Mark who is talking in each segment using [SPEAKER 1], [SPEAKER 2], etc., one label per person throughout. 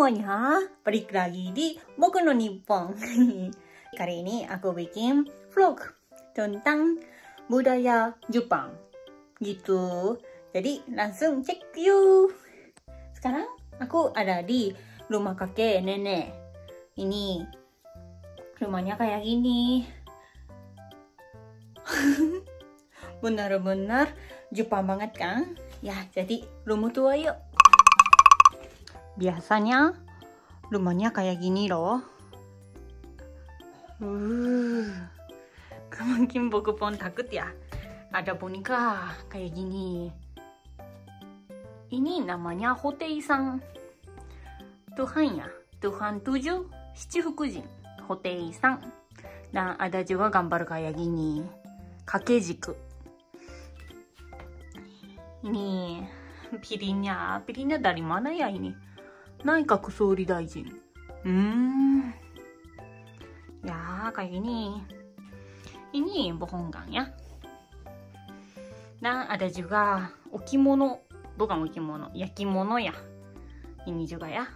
[SPEAKER 1] semuanya, balik lagi di Boku no Nippon. Kali ini aku bikin vlog tentang budaya Jepang. Gitu. Jadi langsung cek yuk. Sekarang aku ada di rumah kakek nenek. Ini rumahnya kayak gini. Benar-benar Jepang banget kan? Ya, jadi rumah tua yuk. Biasanya rumahnya kayak gini loh. Uh, mungkin buku pon takut ya. Ada boneka kayak gini. Ini namanya Hotei San. Tuhan ya, Tuhan tujuh, Shichifukujin, Hotei San. Dan nah, ada juga gambar kayak gini. Kakejiku. Ini pirinya, pirinya dari mana ya ini? 内閣総理大臣。うー。やーか、いに。いに、ボホンガンや。な、あたじゅが、置物。どかん置物。焼き物や。いにじゅがや。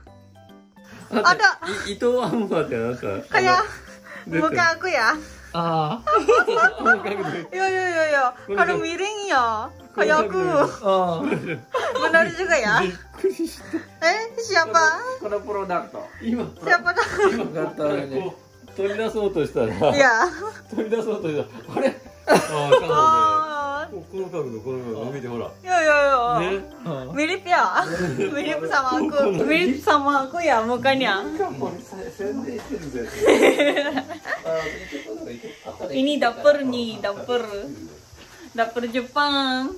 [SPEAKER 1] あた伊
[SPEAKER 2] 藤アンバーってなか。か
[SPEAKER 1] や。無かくや。
[SPEAKER 3] ああ。
[SPEAKER 1] いやいやいやいや。見れんや。早く。あ
[SPEAKER 3] あ。
[SPEAKER 1] 同じじゅがや。
[SPEAKER 4] くした
[SPEAKER 1] え？シアパ
[SPEAKER 3] このプロダクト。
[SPEAKER 4] 今。シアパ
[SPEAKER 1] だ今
[SPEAKER 4] 取り出そうとした
[SPEAKER 2] ら。
[SPEAKER 1] いや。
[SPEAKER 4] 取り出そうとしたあれ？あこの角度この角度見てほら。い
[SPEAKER 1] やいやいや、ね、ミリピア。ミリプ様。開くミリプ様開くやもうか にゃ
[SPEAKER 3] イニダップルニ
[SPEAKER 1] ダップルダップルジュパン。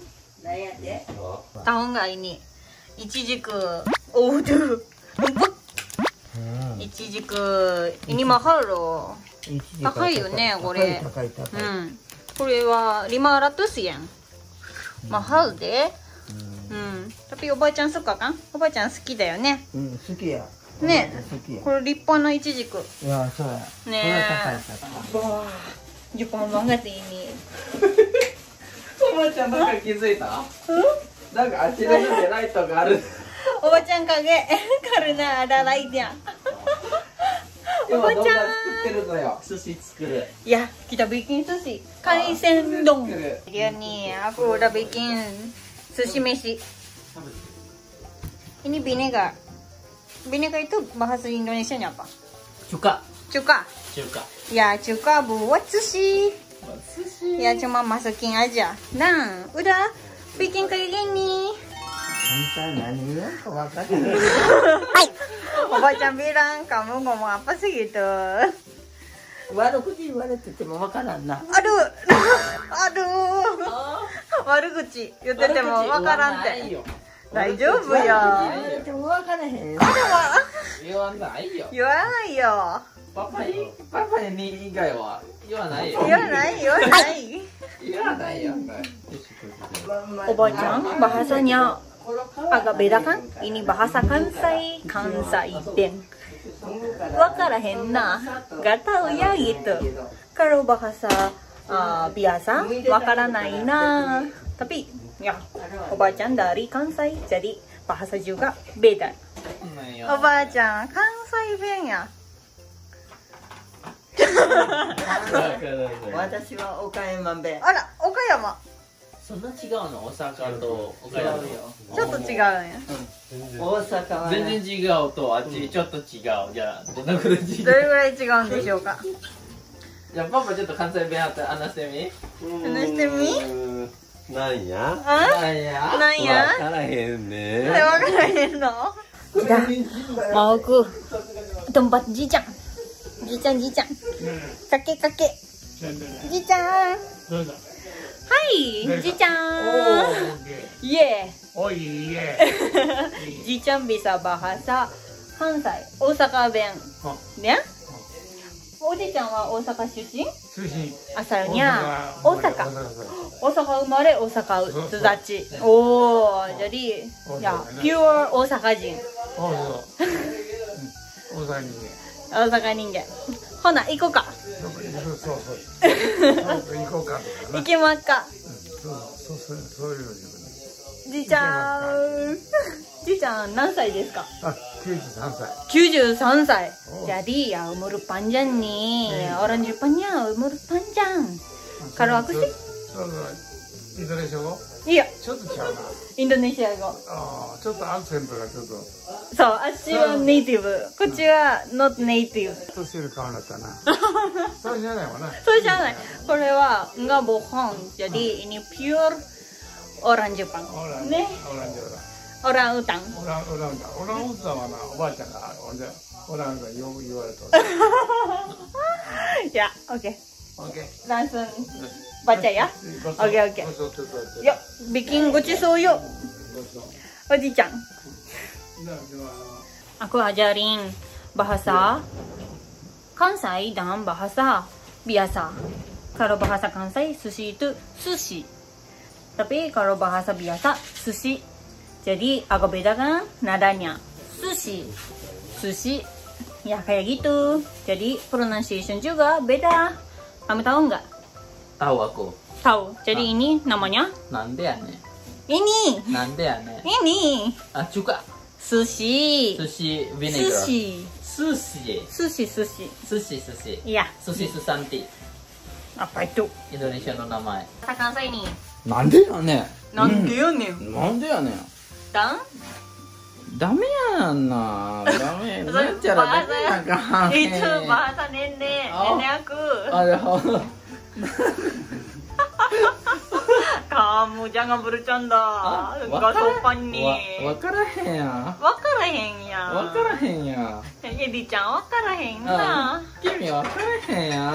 [SPEAKER 1] タオンがイニいちじくおいちじく高いよねこれ、うん、これはリマーラトスやん、まあハウで。うん、うん、タピおばあちゃんすっかかおばあちゃん好きだよね。ね。これ立派なイチね
[SPEAKER 3] おばあちゃんなんか気づいた？なんか足の指でライトがある。
[SPEAKER 1] おばちゃんかげ、カルナーラライディア。おばちゃん。作っ。
[SPEAKER 3] 作る。
[SPEAKER 1] いや、きたビキン寿司。海鮮丼。いや、に、あ、こうだビキン。寿司飯。いに、ビネガー。ビネガーと、バハスインドネシアにあった。
[SPEAKER 3] 中華。
[SPEAKER 1] 中華。
[SPEAKER 3] 中華。
[SPEAKER 1] いや、チ華カは寿司。
[SPEAKER 3] 寿司。いや、ち
[SPEAKER 1] ょ、ま、マスキンアジア。なん、うだ。Bikin kayak gini.
[SPEAKER 5] あんた何言うか分かんな
[SPEAKER 1] い Oba-chan bilang, kamu ngomong apa sih gitu?
[SPEAKER 5] 悪口言われてても分からんな
[SPEAKER 1] Aduh, aduh. 悪口言っててもわからんって。大丈夫よ。言わ
[SPEAKER 3] れて
[SPEAKER 5] も分からへんで
[SPEAKER 1] も
[SPEAKER 3] 言わないよ。
[SPEAKER 1] 言わないよ。
[SPEAKER 3] パパに、パパに以外は言わないよ。言わない言わな
[SPEAKER 1] い。
[SPEAKER 3] 言わないよ。
[SPEAKER 1] Oba-chan bahasanya agak beda kan? Ini bahasa Kansai, Kansai Den. Wakarahen na, gak tahu ya gitu. Kalau bahasa ah, biasa, wakaranai na. Tapi ya, Oba-chan dari Kansai, jadi bahasa juga beda.
[SPEAKER 3] Oba-chan,
[SPEAKER 1] Kansai Ben ya?
[SPEAKER 2] 私
[SPEAKER 5] は岡山弁
[SPEAKER 1] あら、岡山。
[SPEAKER 3] そんな違うの？大阪と岡山ち
[SPEAKER 4] ょっと違う
[SPEAKER 1] んや。
[SPEAKER 4] 大阪
[SPEAKER 3] はね全然違うとあっちちょっと違う。じゃあどんなこと違うどれ
[SPEAKER 1] ぐらい違うんでしょうか？
[SPEAKER 3] じゃあパパちょっと関西弁あって話して
[SPEAKER 2] み？話してみ？なん。や
[SPEAKER 1] あな
[SPEAKER 3] んや？な
[SPEAKER 1] んや？わか
[SPEAKER 2] らへんそね。れ
[SPEAKER 3] わ
[SPEAKER 1] からへんの？Udah mau ke はいじいちゃん。イエ
[SPEAKER 6] ー。おいイエ
[SPEAKER 1] じいちゃんビサバハサ関西大阪弁。ね？おじいちゃんは大阪出身？出
[SPEAKER 6] 身。
[SPEAKER 1] あさにゃ大阪大阪。生まれ大阪だち。おおじゃりいやピュア大阪人。
[SPEAKER 6] 大阪人間。
[SPEAKER 1] 大阪人間。ほな行こうか。
[SPEAKER 6] 行くそうそう。行こう。か。行
[SPEAKER 1] きますか。
[SPEAKER 6] そうそうそうそういうの
[SPEAKER 1] じいちゃん。じいちゃん何歳ですか？
[SPEAKER 6] あ、93歳。
[SPEAKER 1] 93歳. Jadi ya umur panjang nih. Orang Jepangnya umur panjang.
[SPEAKER 6] Kalau aku sih そうそうインドネシア語
[SPEAKER 1] ？iya
[SPEAKER 6] ちょっと違うな。
[SPEAKER 1] Indonesia 語。
[SPEAKER 6] ああちょっとアクセントがちょっと
[SPEAKER 1] そう、あっちはネイティブ、こっちはノットネイティブ。
[SPEAKER 6] そうじゃないわな。そうじゃない。
[SPEAKER 1] これは、がボホン、じゃり、に、ピュー、オランジュパン。ね。
[SPEAKER 6] オランジュパ
[SPEAKER 1] ン。オランウータン。
[SPEAKER 6] オランウータン。オランウータンは、おばあちゃんが、オランウータン、よく言われた。
[SPEAKER 1] いや、オッケー。
[SPEAKER 6] オッケ
[SPEAKER 1] ー。ランスン、ばあちゃんや。
[SPEAKER 6] オッケーオッケー。よ、
[SPEAKER 1] ビキンごちそうよ。おじいちゃん。Aku ajarin bahasa Kansai dan bahasa biasa. Kalau bahasa Kansai, sushi itu sushi. Tapi kalau bahasa biasa, sushi. Jadi agak beda kan nadanya. Sushi. Sushi. Ya kayak gitu. Jadi pronunciation juga beda. Kamu tahu nggak?
[SPEAKER 3] Tahu aku.
[SPEAKER 1] Tahu. Jadi ini namanya
[SPEAKER 3] Nan de ya ne?
[SPEAKER 1] ini.
[SPEAKER 3] Nan de ya ne?
[SPEAKER 1] Ini.
[SPEAKER 3] Ah, juga.
[SPEAKER 1] 寿司。寿
[SPEAKER 3] 司ビ寿
[SPEAKER 1] 司。
[SPEAKER 3] 寿司。
[SPEAKER 1] 寿司寿司。
[SPEAKER 3] 寿司
[SPEAKER 1] いや。
[SPEAKER 3] 寿司寿司ンテ
[SPEAKER 1] あっぱい
[SPEAKER 3] インドネシアの名前。
[SPEAKER 1] さかんさいに。
[SPEAKER 3] なんでやねなんで
[SPEAKER 1] やね、
[SPEAKER 3] なんでやねん。
[SPEAKER 1] ダン？
[SPEAKER 3] ダメやんな。ダメ。なんちゃら
[SPEAKER 1] ーサ年齢年齢役
[SPEAKER 3] あ。れは
[SPEAKER 1] Kamu jangan bercanda. Enggak sopan わ nih. わ
[SPEAKER 3] からへんやん。
[SPEAKER 1] Wakarahen ya. わから
[SPEAKER 3] へんやん。
[SPEAKER 1] Jadi cang wakarahen あ na.
[SPEAKER 3] 君わからへんやん。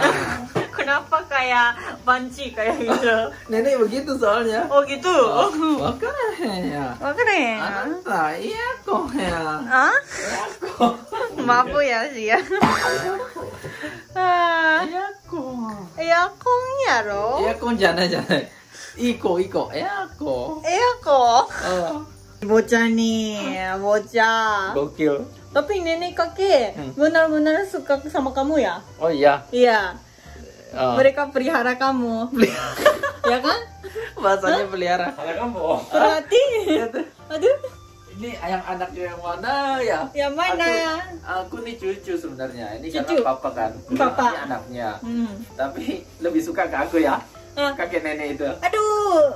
[SPEAKER 1] Kenapa kayak banci kayak gitu?
[SPEAKER 3] Nenek begitu soalnya.
[SPEAKER 1] Oh gitu.
[SPEAKER 3] わからへんやん。
[SPEAKER 1] Wakarahen. あな
[SPEAKER 3] た、イヤコンやん。
[SPEAKER 1] Ah?
[SPEAKER 3] イヤコン。Mabu
[SPEAKER 1] ya sih ya. Ah,
[SPEAKER 3] エアコン。
[SPEAKER 1] earcon ya lo. エ
[SPEAKER 3] アコン Iko, Iko, Eko.
[SPEAKER 1] Eko.
[SPEAKER 3] Oh.
[SPEAKER 1] Bocah bocah. Tapi nenek kakek hmm. benar-benar suka sama kamu ya?
[SPEAKER 3] Oh, iya.
[SPEAKER 1] Iya.
[SPEAKER 3] oh.
[SPEAKER 1] Mereka pelihara kamu. ya kan?
[SPEAKER 3] Bahasanya pelihara. Berarti.
[SPEAKER 1] Iya Aduh.
[SPEAKER 3] Ini yang anaknya yang mana ya?
[SPEAKER 1] Yang mana? Aku,
[SPEAKER 3] aku nih cucu sebenarnya. Ini cucu. karena papa kan. Papa. Ini anaknya.
[SPEAKER 1] Hmm.
[SPEAKER 3] Tapi lebih suka ke aku ya. Kakek nenek itu.
[SPEAKER 1] Aduh.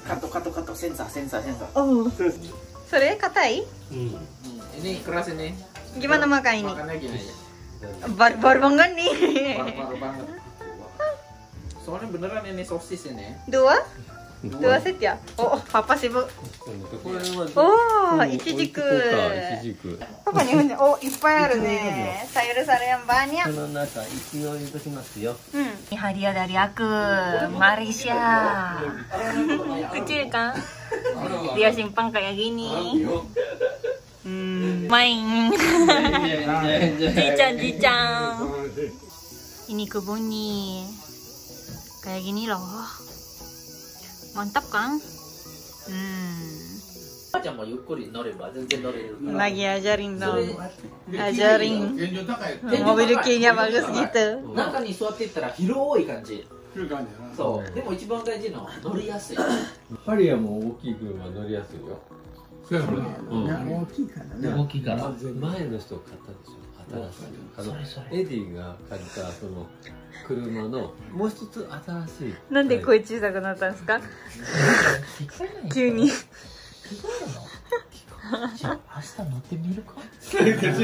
[SPEAKER 3] Katuk katuk katuk sensa sensa sensa.
[SPEAKER 1] Oh. Sore katai?
[SPEAKER 4] Hmm,
[SPEAKER 3] Ini keras ini.
[SPEAKER 1] Gimana makan ini?
[SPEAKER 3] Makannya gini aja.
[SPEAKER 1] Barbar banget nih. Barbar
[SPEAKER 3] banget. Soalnya beneran ini sosis ini.
[SPEAKER 1] Dua?
[SPEAKER 4] Dua
[SPEAKER 1] set ya? Oh, papa sibuk.
[SPEAKER 4] これは
[SPEAKER 1] Oh, うん ichijiku. 置いとこうかイ
[SPEAKER 4] チジク
[SPEAKER 1] Papa nih, oh, いっぱいあるね。sayur-sayur yang banyak. こ
[SPEAKER 2] の中一応入れときますよ
[SPEAKER 1] Hmm. Ini hadiah dari aku, Marisha. Kecil kan?
[SPEAKER 3] Dia
[SPEAKER 1] simpan kayak gini. Hmm, main.
[SPEAKER 3] Jicang,
[SPEAKER 1] jicang. Ini kebun nih. Kayak gini loh. Mantap kan? Hmm.
[SPEAKER 3] ばあちゃんもゆっくり乗れば全然乗れるから。Lagi
[SPEAKER 1] ajarin dong.
[SPEAKER 6] Ajarin. 現状高い Mobil
[SPEAKER 3] kayaknya bagus
[SPEAKER 1] gitu.
[SPEAKER 3] 中に座っていったら広い感じ。
[SPEAKER 6] 来る感じやなそ
[SPEAKER 3] う。でも一番大事なのは乗りやすい。ハ
[SPEAKER 4] リアも大きい車乗りやすいよ
[SPEAKER 6] そうやろねうん大き
[SPEAKER 5] いから
[SPEAKER 6] ね動
[SPEAKER 3] きから。
[SPEAKER 4] 前の人買ったでしょ新しいあのそれそれエディが借りたその車のもう一つ新しいなんで声
[SPEAKER 1] 小さくなったんですか？
[SPEAKER 3] 急に。じゃあ明日乗ってみるか？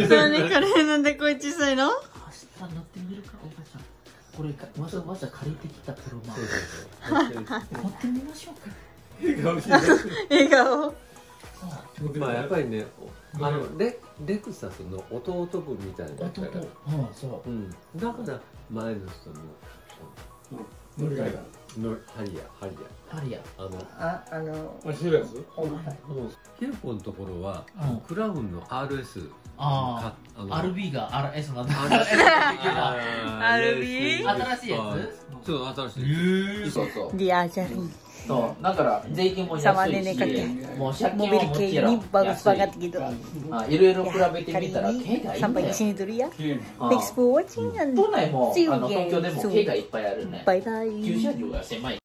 [SPEAKER 3] 何
[SPEAKER 4] こ
[SPEAKER 1] れなんで声小さいの？明
[SPEAKER 3] 日乗ってみるか？おばちゃん。これかわざわざ借りてきた車。
[SPEAKER 4] 乗っ
[SPEAKER 3] てみましょうか。
[SPEAKER 1] 笑顔。
[SPEAKER 6] まあやっぱ
[SPEAKER 4] りねあのレレクサスの弟分みたいなやつだから。
[SPEAKER 3] うん、そ
[SPEAKER 4] う。うん。だから前の人の
[SPEAKER 6] 乗り換
[SPEAKER 4] えのハリアハリハ
[SPEAKER 3] リア。
[SPEAKER 4] アあの
[SPEAKER 2] あ
[SPEAKER 5] あの
[SPEAKER 6] たあ知るやつ？
[SPEAKER 4] ヒルポのところはうん。クラウンの RS あかあ RB
[SPEAKER 3] が RS なんだ。
[SPEAKER 4] RB 新しいやつ？そう新しい
[SPEAKER 3] そうそう。
[SPEAKER 1] Diajarin
[SPEAKER 3] そう。だから税金も安いしねねもう借金ももちろん安いバグスパガ
[SPEAKER 1] テい。
[SPEAKER 3] ろいろ比べてみたら経がいっぱい
[SPEAKER 1] シニトリア都
[SPEAKER 3] 内もあの東京でも経がいっぱいあるね。いっ
[SPEAKER 1] ぱいだい。駐
[SPEAKER 3] い。